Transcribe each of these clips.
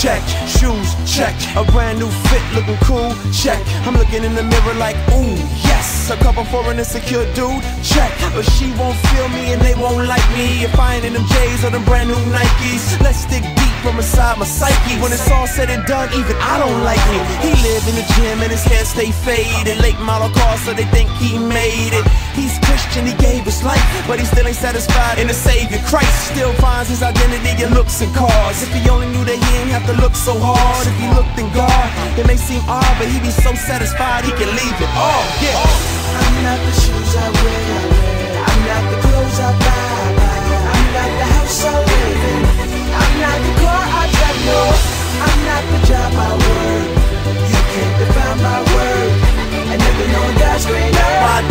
check. Shoes, check. A brand new fit, looking cool, check. I'm looking in the mirror like, ooh, yes. A couple foreign insecure dude, check. But she won't feel me and they won't like me if I ain't in them J's or them brand new Nikes. Let's dig deep from inside my psyche. When it's all said and done, even I don't like me. He live in the gym and his hair stay faded. Late model car, so they think he made it. He's Christian, he gave his life, but he still ain't satisfied in the Savior Christ. Still finds his identity in looks and cars. If he only knew so hard. If he looked in God, it may seem odd, but he be so satisfied he can leave it all. Yeah. I'm not the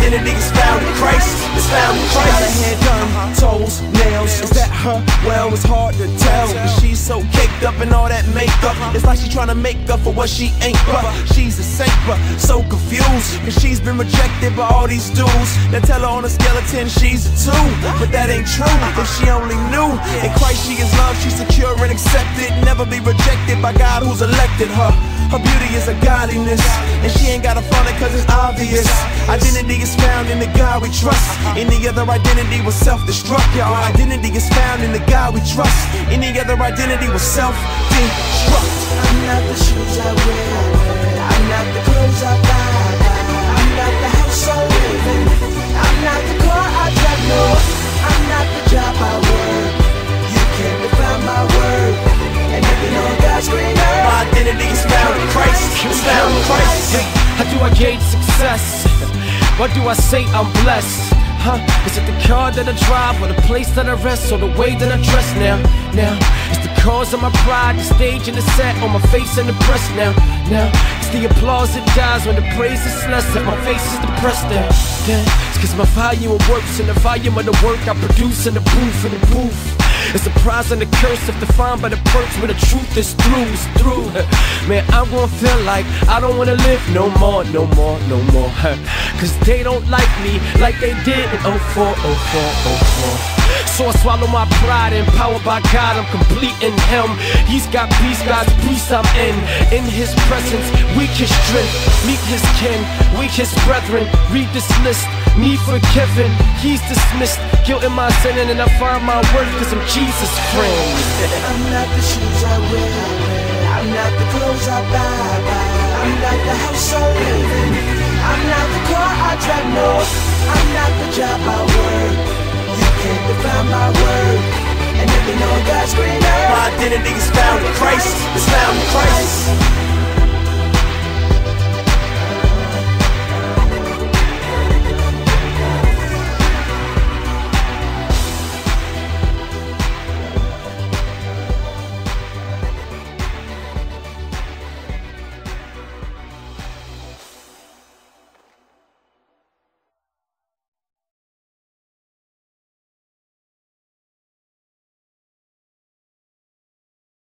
My identity is found in Christ. It's found in Christ. Got her hair done, toes, nails. Is that her? Well, it's hard to tell. But she's so caked up in all that makeup. It's like she's trying to make up for what she ain't. But she's a saint, but so confused. Cause she's been rejected by all these dudes. That tell her on a skeleton she's a two. But that ain't true. If she only knew. In Christ she is loved, she's secure and accepted. By God who's elected her. Her beauty is a godliness, and she ain't gotta front it cause it's obvious. Identity is found in the God we trust. Any other identity will self-destruct. Yeah, our identity is found in the God we trust. Any other identity will self-destruct. I'm not the shoes I wear. I'm not the clothes I buy. I'm not the house I live I gauge success? Why do I say I'm blessed? Huh? Is it the car that I drive, or the place that I rest, or the way that I dress now? Now, it's the cause of my pride, the stage and the set, on my face and the press now. Now, it's the applause that dies when the praise is less, and my face is depressed now. Then, it's cause my volume works, and the volume of the work I produce, and the proof and the proof. It's a prize and a curse if defined by the perks where the truth is through, is through. Man, I'm gonna feel like I don't wanna live no more, no more, no more. Cause they don't like me like they did in 04, 04, 04. I swallow my pride, empowered by God, I'm complete in Him. He's got peace, God's peace I'm in. In His presence, weak His strength, meet His kin, weak His brethren. Read this list, me forgiven, He's dismissed. Guilt in my sin, and I find my worth, cause I'm Jesus' friend. I'm not the shoes I wear. I'm not the clothes I buy. I'm not the house I live in. I'm not the car I drive. No, my worth. And if you know God's identity is found in Christ. It's found in Christ.